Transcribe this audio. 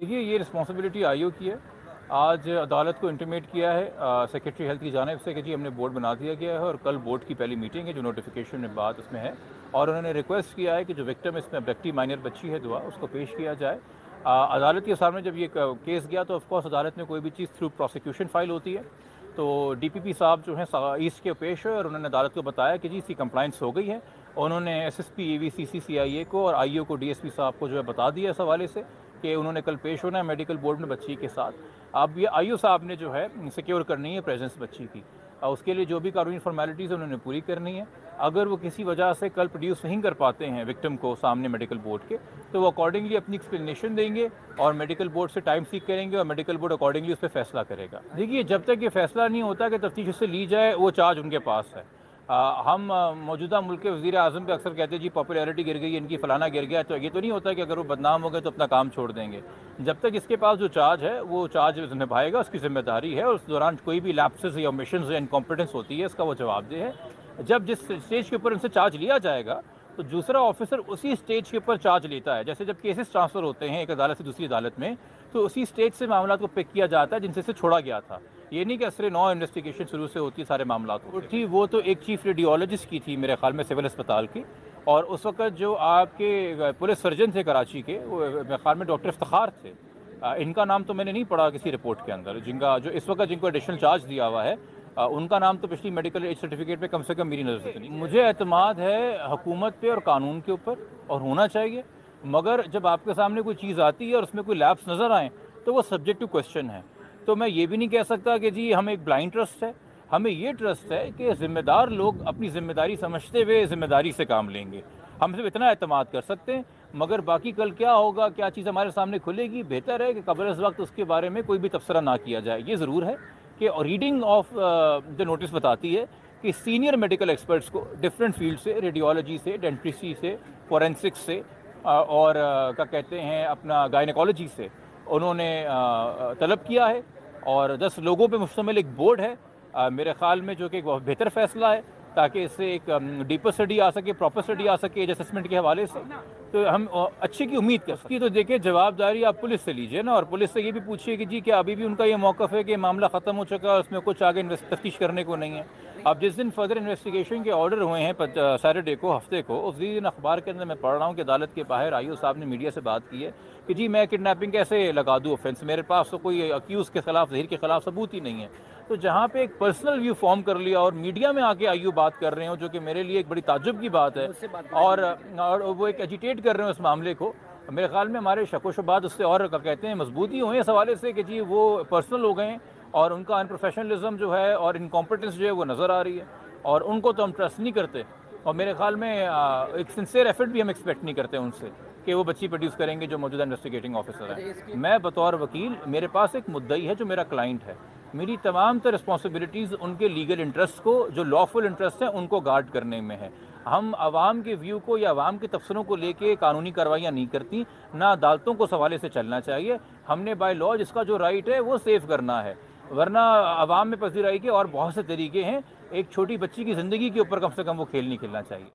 देखिए ये responsibility IO की है। आज अदालत को इंटीमेट किया है। सेक्रेटरी हेल्थ की जानब से कि जी हमने बोर्ड बना दिया गया है और कल बोर्ड की पहली मीटिंग है जो नोटिफिकेशन में बात उसमें है। और उन्होंने रिक्वेस्ट किया है कि जो विक्टम इसमें अब्डक्टी माइनर बच्ची है दुआ उसको पेश किया जाए। आ, अदालत के सामने जब ये केस गया तो ऑफकोर्स अदालत में कोई भी चीज़ थ्रू प्रोसिक्यूशन फ़ाइल होती है। तो डीपीपी साहब जो हैं ईस्ट के पेश है और उन्होंने अदालत को बताया कि जी इसकी कंप्लाइंस हो गई है। उन्होंने एसएसपी एवीसी सीसीआईए को और आईओ को डीएसपी साहब को जो है बता दिया इस हवाले से। कि उन्होंने कल पेश होना है मेडिकल बोर्ड में बच्ची के साथ। अब ये आईओ साहब ने जो है सिक्योर करनी है प्रेजेंस बच्ची की। और उसके लिए जो भी कानूनी फॉर्मेलिटीज़ उन्होंने पूरी करनी है। अगर वो किसी वजह से कल प्रोड्यूस नहीं कर पाते हैं विक्टिम को सामने मेडिकल बोर्ड के तो वो अकॉर्डिंगली अपनी एक्सप्लेनेशन देंगे और मेडिकल बोर्ड से टाइम सीख करेंगे और मेडिकल बोर्ड अकॉर्डिंगली उस पर फैसला करेगा। देखिए, जब तक ये फैसला नहीं होता कि तफ्तीश उससे ली जाए, वो चार्ज उनके पास है। हम मौजूदा मुल्क के वजी अजम पर अक्सर कहते हैं, जी पॉपुलैरिटी गिर गई इनकी फलाना गिर गया तो ये तो नहीं होता कि अगर वो बदनाम हो गए तो अपना काम छोड़ देंगे। जब तक इसके पास जो चार्ज है, वो चार्ज निभाएगा, उसकी ज़िम्मेदारी है, उस दौरान कोई भी लैप्सेस या मिशन या इनकॉम्पिटेंस होती है, इसका वो जवाब दे है। जब जिस स्टेज के ऊपर उनसे चार्ज लिया जाएगा तो दूसरा ऑफिसर उसी स्टेज के ऊपर चार्ज लेता है। जैसे जब केसेस ट्रांसफ़र होते हैं एक अदालत से दूसरी अदालत में तो उसी स्टेज से मामला को पिक किया जाता है जिनसे से छोड़ा गया था। ये नहीं कि असर नौ इन्वेस्टिगेशन शुरू से होती है सारे मामला थी वो तो एक चीफ रेडियोलॉजिस्ट की थी मेरे ख्याल में सिविल अस्पताल की। और उस वक्त जो आपके पुलिस सर्जन थे कराची के वो मेरे ख्याल में डॉक्टर इफ्तार थे। इनका नाम तो मैंने नहीं पढ़ा किसी रिपोर्ट के अंदर जिनका जो इस वक्त जिनको एडिशनल चार्ज दिया हुआ है उनका नाम तो पिछली मेडिकल एज सर्टिफिकेट पे कम से कम मेरी नज़र से नहीं। मुझे अतमाद है हुकूमत पे और कानून के ऊपर और होना चाहिए, मगर जब आपके सामने कोई चीज़ आती है और उसमें कोई लैब्स नज़र आए तो वो सब्जेक्टिव क्वेश्चन है। तो मैं ये भी नहीं कह सकता कि जी, हम एक ब्लाइंड ट्रस्ट है, हमें ये ट्रस्ट है कि ज़िम्मेदार लोग अपनी ज़िम्मेदारी समझते हुए ज़िम्मेदारी से काम लेंगे। हम सिर्फ़ इतना अहतमाद कर सकते हैं, मगर बाकी कल क्या होगा, क्या चीज़ हमारे सामने खुलेगी, बेहतर है कि कबल इस वक्त उसके बारे में कोई भी तबसरा ना किया जाए, ये ज़रूर है। कि रीडिंग ऑफ़ द नोटिस बताती है कि सीनियर मेडिकल एक्सपर्ट्स को डिफरेंट फ़ील्ड से रेडियोलॉजी से डेंटिस्ट्री से फॉरेंसिक्स से और क्या कहते हैं, अपना गायनकोलॉजी से उन्होंने तलब किया है और दस लोगों पे मुश्तमिल एक बोर्ड है। मेरे ख्याल में जो कि एक बहुत बेहतर फैसला है ताकि इससे एक डीपर स्टडी आ सके प्रॉपर स्टडी आ सके एज असेसमेंट के हवाले से। तो हम अच्छे की उम्मीद कर सकते तो देखिए जवाबदारी आप पुलिस से लीजिए ना और पुलिस से ये भी पूछिए कि जी क्या अभी भी उनका ये मौक़ है कि मामला ख़त्म हो चुका है उसमें कुछ आगे तफ्तीश करने को नहीं है? अब जिस दिन फर्दर इन्वेस्टिगेशन के ऑर्डर हुए हैं सैटरडे को हफ़्ते को उस दिन अखबार के अंदर मैं पढ़ रहा हूँ कि अदालत के बाहर आयु साहब ने मीडिया से बात की है कि जी मैं किडनैपिंग कैसे लगा दूँ ऑफेंस मेरे पास तो कोई अक्यूज़ के खिलाफ जहर के खिलाफ सबूत ही नहीं है। तो जहाँ पे एक पर्सनल व्यू फॉर्म कर लिया और मीडिया में आके आयु बात कर रहे हो जो कि मेरे लिए एक बड़ी ताजुब की बात है और और वो एक एजिटेट कर रहे हो इस मामले को। मेरे ख्याल में हमारे शको शबाद उससे और कहते हैं मजबूती हुए इस हवाले से कि जी वो पर्सनल हो गए और उनका अनप्रोफेशनलिज्म जो है और इनकॉम्पिटेंस जो है वो नज़र आ रही है और उनको तो हम ट्रस्ट नहीं करते। और मेरे ख्याल में एक सिंसियर एफर्ट भी हम एक्सपेक्ट नहीं करते उनसे कि वो बच्ची प्रोड्यूस करेंगे जो मौजूदा इन्वेस्टिगेटिंग ऑफिसर है। मैं बतौर वकील मेरे पास एक मुद्दई है जो मेरा क्लाइंट है। मेरी तमाम तर रिस्पॉन्सिबिलिटीज़ उनके लीगल इंटरेस्ट को जो लॉफुल इंटरेस्ट हैं उनको गार्ड करने में है। हम आवाम के व्यू को या आवाम के तबसरों को लेके कानूनी कार्रवाइयाँ नहीं करती, ना अदालतों को सवाले से चलना चाहिए। हमने बाय लॉ जिसका जो राइट है, वो सेफ़ करना है। वरना आवाम में पसीराई के और बहुत से तरीके हैं, एक छोटी बच्ची की ज़िंदगी के ऊपर कम से कम वो खेल नहीं खेलना चाहिए।